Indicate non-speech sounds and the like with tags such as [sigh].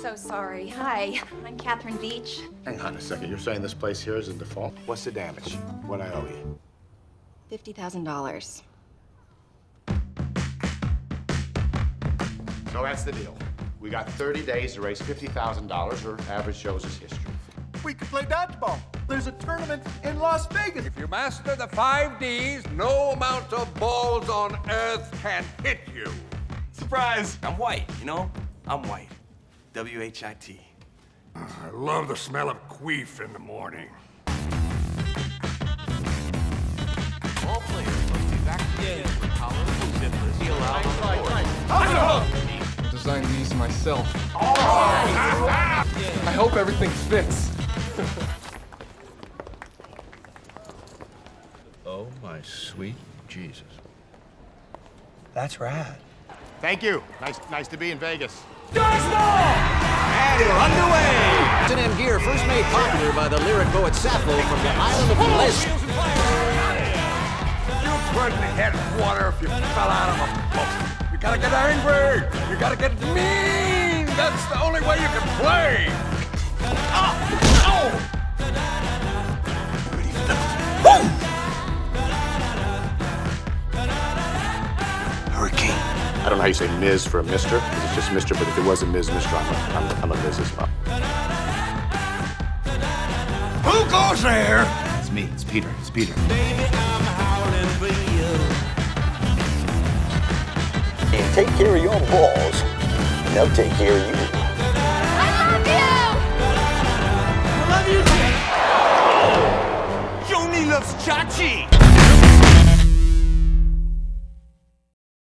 so sorry. Hi, I'm Catherine Veatch. Hang on a second. You're saying this place here is in default? What's the damage? What I owe you? $50,000. So that's the deal. We got 30 days to raise $50,000 or average Joe's history. We could play dodgeball. There's a tournament in Las Vegas. If you master the five Ds, no amount of balls on earth can hit you. Surprise! I'm white, you know? I'm white. W H I T. I love the smell of queef in the morning. All players must be vaccinated with tolerable syphilis. Be allowed on the court. designed these myself. [laughs] I hope everything fits. [laughs] Oh, my sweet Jesus. That's rad. Thank you. Nice, nice to be in Vegas. And we're underway! S&M gear first made popular by the lyric poet Sappho from the island of Lesbos. You couldn't hit water if you fell out of a boat. You gotta get angry. You gotta get mean. That's the only way you can play. Hurricane. I don't know how you say Ms. for a Mister. 'cause It's just Mister, but if it was a Ms. Mister, I'm a, I'm, a- I'm a Ms. as well. Who goes there? It's me. It's Peter. It's Peter. And take care of your balls. and They'll take care of you. I love you! Joni loves Chachi.